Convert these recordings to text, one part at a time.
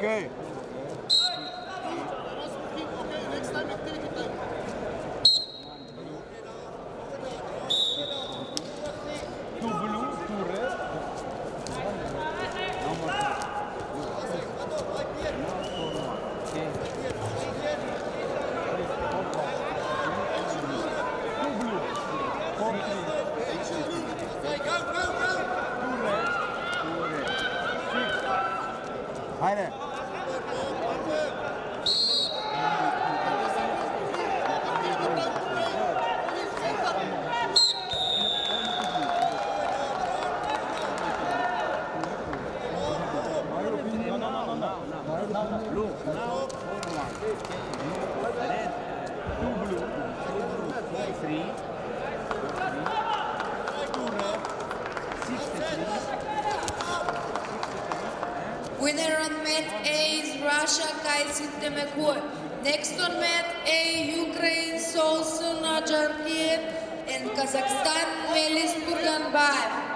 okay. Heine. Med A Russia kaysitte mekur. Next on Med A Ukraine, Solsun, Najarkiyev, and Kazakhstan, Melis Kurganbayev.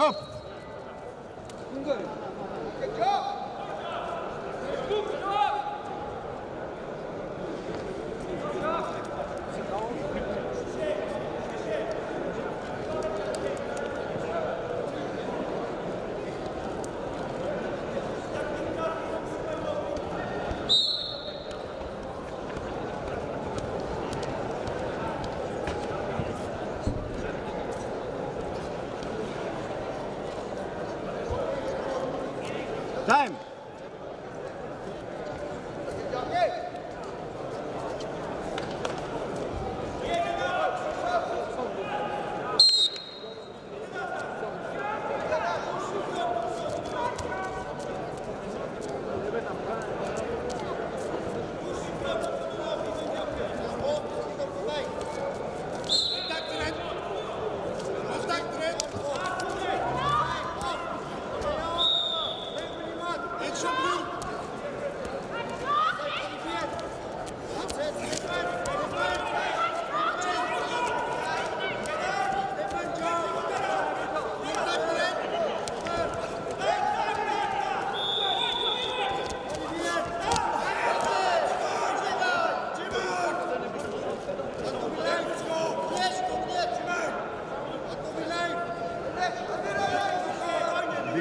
업! Time.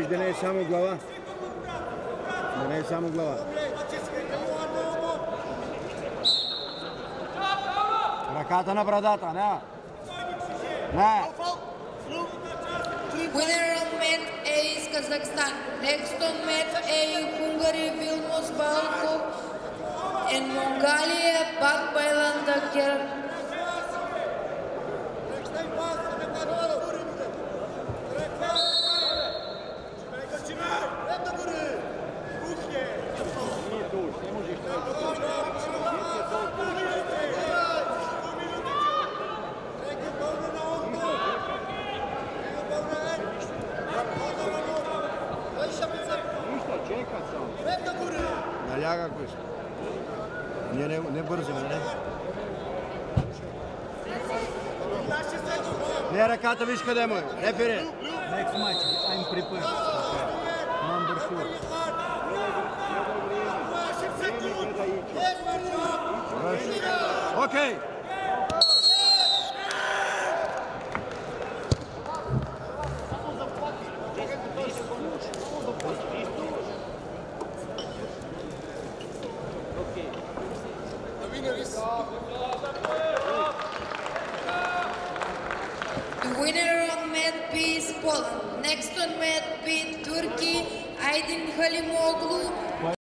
Да не е само глава. Да не е само глава. Ръката на брадата, не. Не. Winner on mat A is Kazakhstan. Next on mat A, Hungary Vilmos Balkov and Mongolia Bak Bailandaker. Да ляга ако иска. Ние не, не бързаме, не? Не, ръката виж къде му е. Рефери. Next match, I'm prepared. Number four. Окей. The winner on mat B is Poland. Next on mat B, Turkey, Aydin Halimoglu